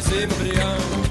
cima, Brião.